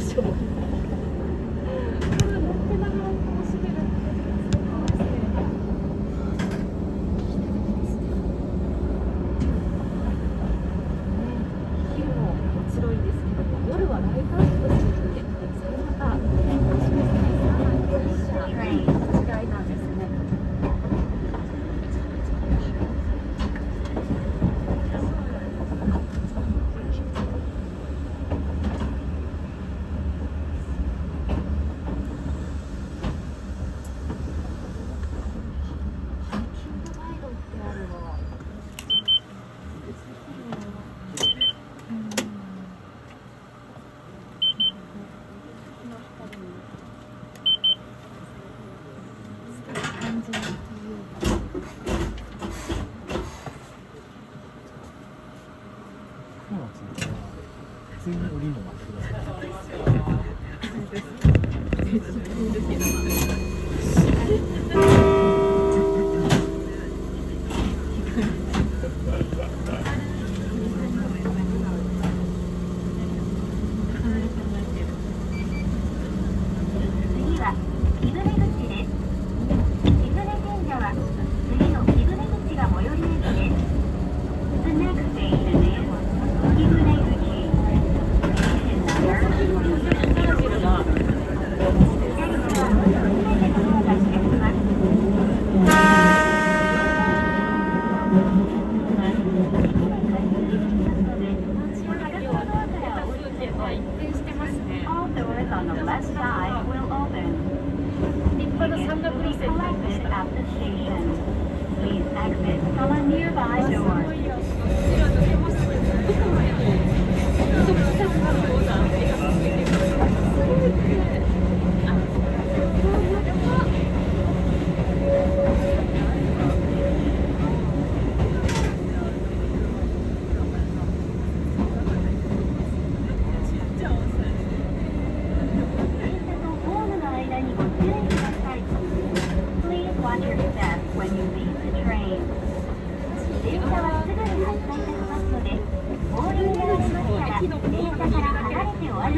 しょう。普通に降りるのは no one.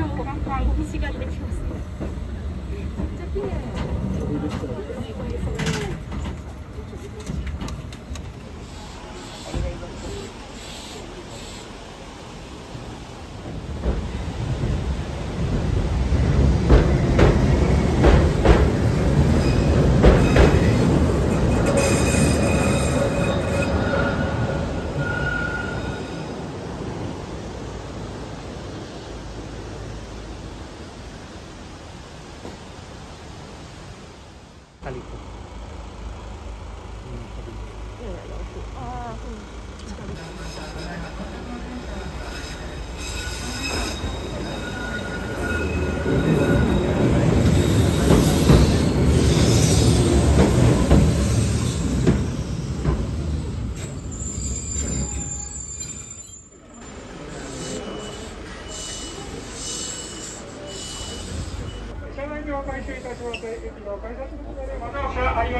なんか星が出てきました sekalipun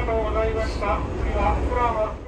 とうございました。次は